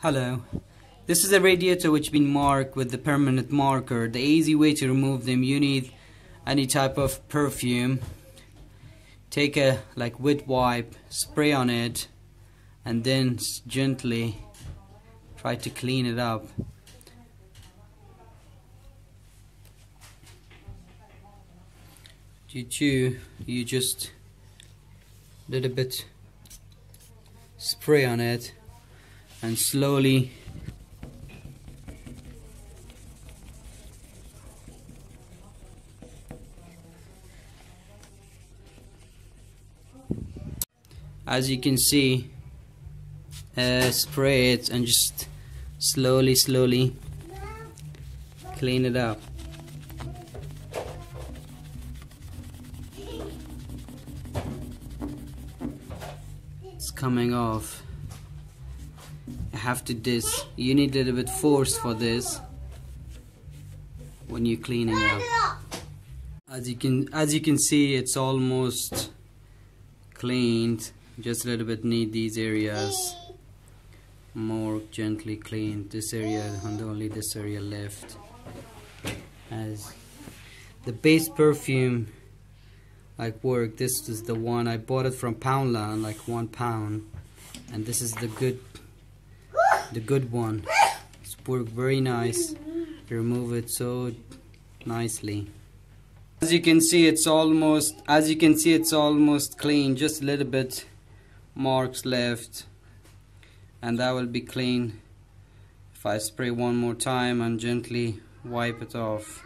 Hello. This is a radiator which been marked with the permanent marker. The easy way to remove them, you need any type of perfume. Take a like wet wipe, spray on it, and then gently try to clean it up. You chew, you just little bit spray on it and slowly as you can see uh, spray it and just slowly slowly clean it up. It's coming off I have to this you need a little bit force for this when you're cleaning up. As you can as you can see it's almost cleaned. Just a little bit need these areas more gently cleaned. This area and only this area left as the base perfume like work. This is the one I bought it from Poundland like one pound. And this is the good the good one. It's worked very nice. Remove it so nicely. As you can see it's almost as you can see it's almost clean. Just a little bit marks left. And that will be clean if I spray one more time and gently wipe it off.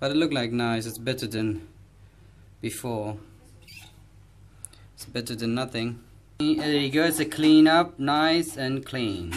But it looked like nice. It's better than before. It's better than nothing there you go. It's a clean up nice and clean